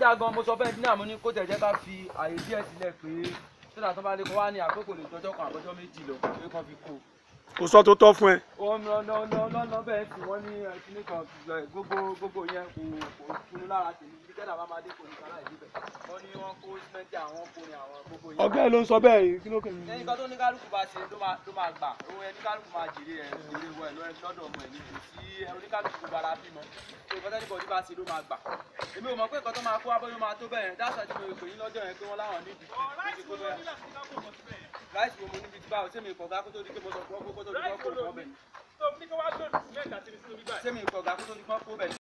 dáa gan mo sọ fẹ́ẹ́ dín àmú ní kó tẹ̀ ká fi àyè díẹ̀ sílẹ̀ pé sọ́dà tó bá lè kọ́ wá ní àkókò lè jọjọ́ kan àbọ́jọ́ méjì lọ pé kàn fi kó. kò sọ tó tọ́ fún ẹ. ọ̀nà bẹ́ẹ̀ tí wọ́n ní ẹ̀sìn kan gbogbo gbogbo yẹn kò kò fún lára tèmi bí kẹ́dà bá máa dé kò ní kárà ìdíbẹ̀ wọ́n ní wọ́n kó cement ọ̀gá ẹ̀ ló ń sọ bẹ́ẹ̀ yìí kí ló kàn yín. nǹkan tó ní kálukú bá ṣe ló máa gbà owó ẹni kálukú máa jèrè ẹ jèrè wọ ẹ lọ́dọ̀ ọmọ ẹ ní kò sí oníkálukú bára bímọ nǹkan tẹ́lifọ̀ ní bá ṣe ló máa gbà èmi ò mọ̀ pé nǹkan tó máa kó abọ́yọ́ máa tó bẹ́ẹ̀ dáṣà tí mo rò pé yín lọ́jọ́ yẹn pé wọ́n láwọn níbi láìsí omi níbi tí báwo sẹ́mi ìkọ̀gá kó tó di pé mo sọ fún ọ kó tó di pé ó kó tó bẹ̀. sẹ́mi ìkọ̀gá kó tó di pé ó